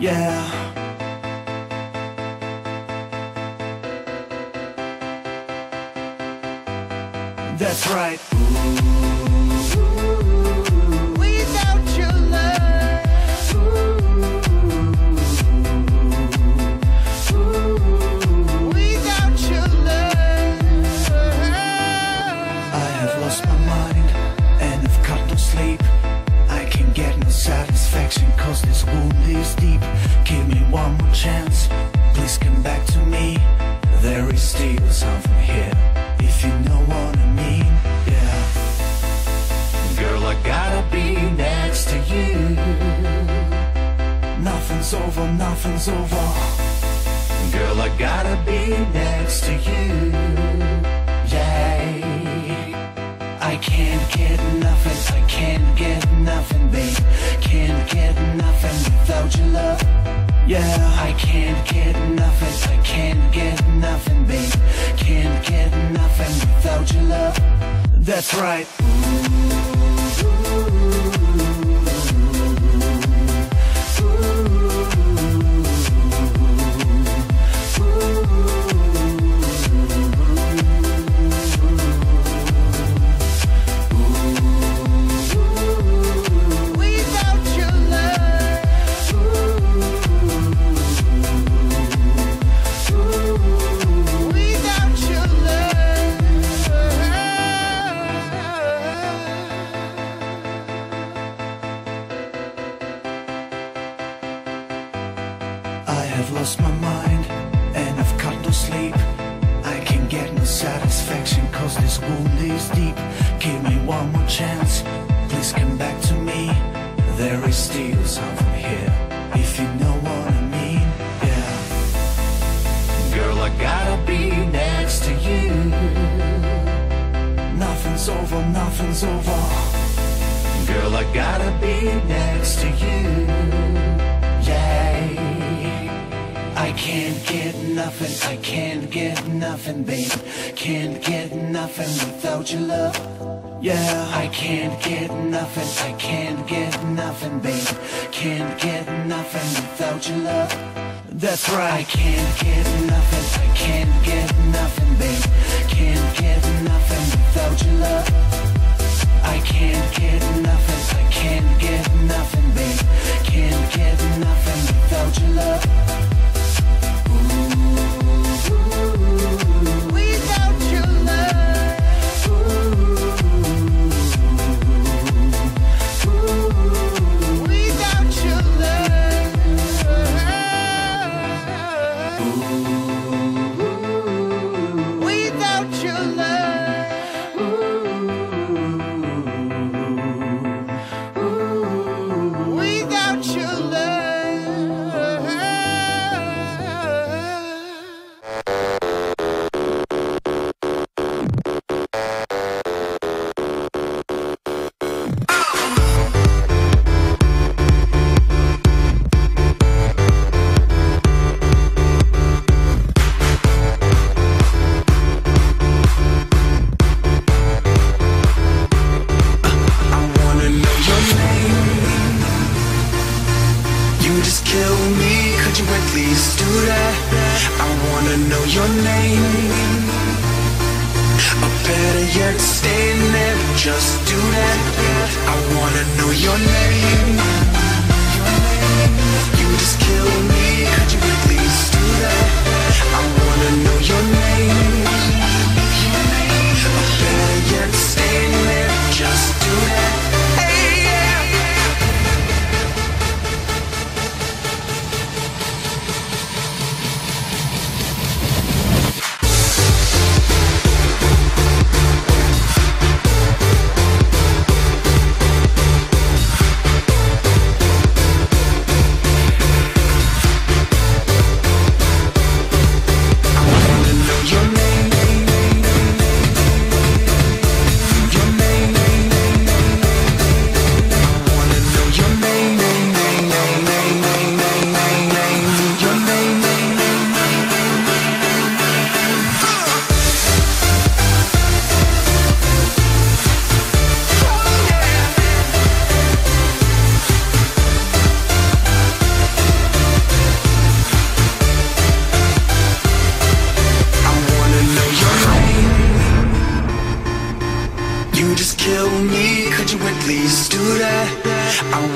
Yeah. That's right. Without There is still something here, if you know what I mean. Yeah. Girl, I gotta be next to you. Nothing's over, nothing's over. Girl, I gotta be next to you. Yeah. I can't get nothing, I can't get nothing, babe. Can't get nothing without your love. Yeah, I can't get nothing, That's right. I have lost my mind and I've got no sleep. I can get no satisfaction cause this wound is deep. Give me one more chance, please come back to me. There is still something here, if you know what I mean. Yeah. Girl, I gotta be next to you. Nothing's over, nothing's over. Girl, I gotta be next to you. Yeah. Can't get nothing, I can't get nothing, babe. Can't get nothing without your love. Yeah, I can't get nothing, I can't get nothing, babe. Can't get nothing without your love. That's right. I can't get nothing, I can't get nothing, babe. Can't get nothing without your love. I can't get nothing, I can't get nothing, babe. Can't get nothing without your love.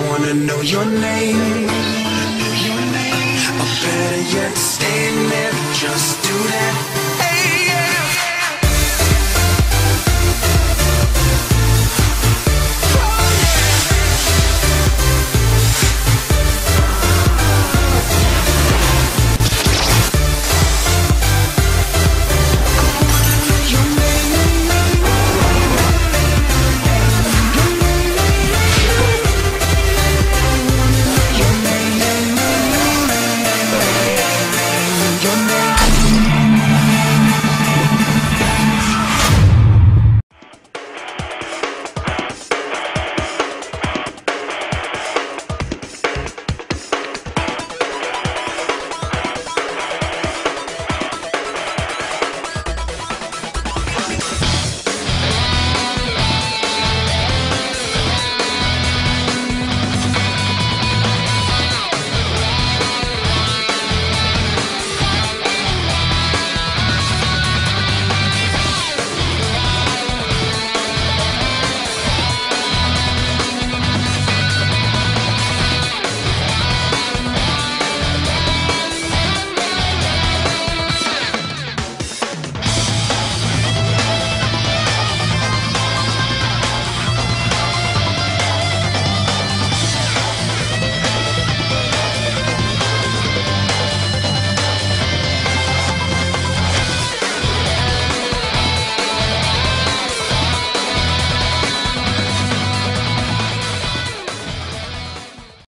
Wanna know your name. Or better yet, stay there, just do that.